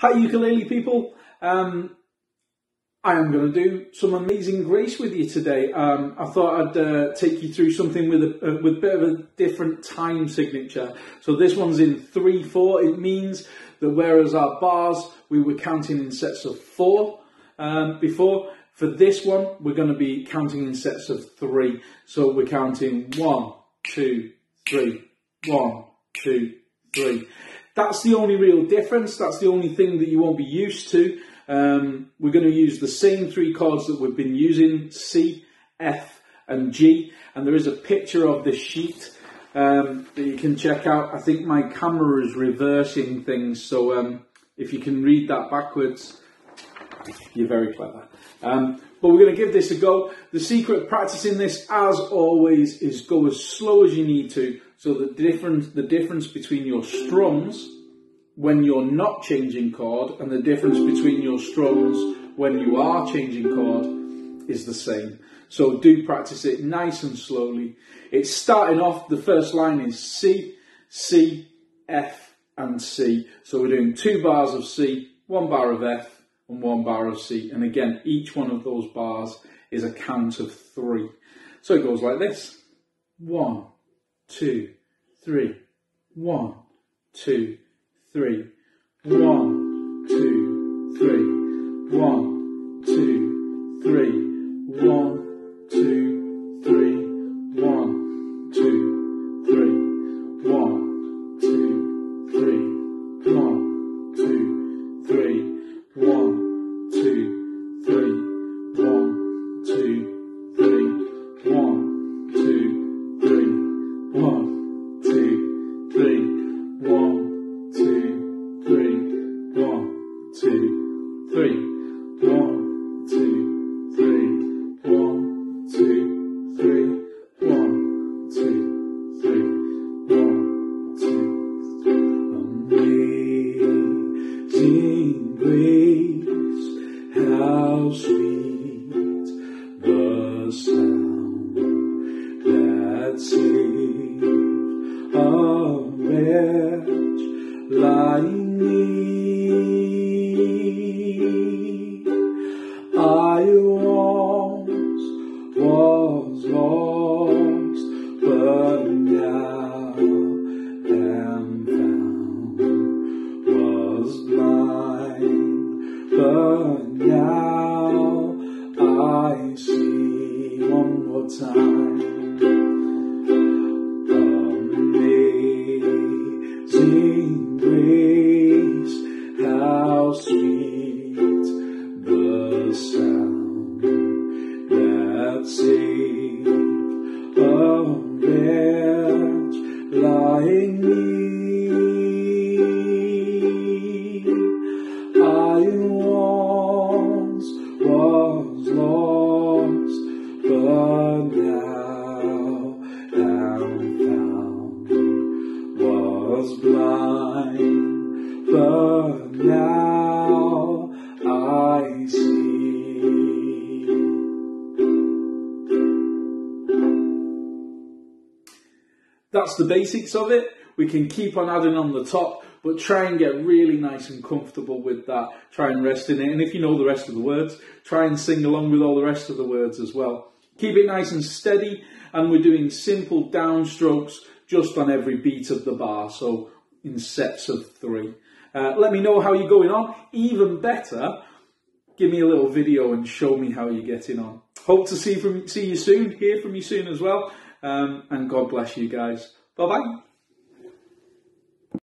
Hi ukulele people. Um, I am going to do some amazing grace with you today. Um, I thought I'd uh, take you through something with a, uh, with a bit of a different time signature. So this one's in 3-4. It means that whereas our bars we were counting in sets of 4 um, before, for this one we're going to be counting in sets of 3. So we're counting one, two, three, one, two, three. That's the only real difference. That's the only thing that you won't be used to. Um, we're going to use the same three chords that we've been using, C, F and G. And there is a picture of the sheet um, that you can check out. I think my camera is reversing things, so um, if you can read that backwards, you're very clever. Um, but we're going to give this a go. The secret practicing this, as always, is go as slow as you need to. So the difference, the difference between your strums when you're not changing chord and the difference between your strums when you are changing chord is the same. So do practice it nice and slowly. It's starting off, the first line is C, C, F and C. So we're doing two bars of C, one bar of F, and one bar of C. And again, each one of those bars is a count of three. So it goes like this. One, two, three. One, two, three. One, two, three. One, two, three. One, two, like me. I once was lost, but now am found. Was blind, but now I see. One more time. Amazing like me. I once was lost, but now am found. Was blind, but now That's the basics of it. We can keep on adding on the top, but try and get really nice and comfortable with that. Try and rest in it. And if you know the rest of the words, try and sing along with all the rest of the words as well. Keep it nice and steady. And we're doing simple downstrokes just on every beat of the bar. So in sets of three. Uh, let me know how you're going on. Even better, give me a little video and show me how you're getting on. Hope to see from see you soon, hear from you soon as well. Um, and God bless you guys. Bye bye.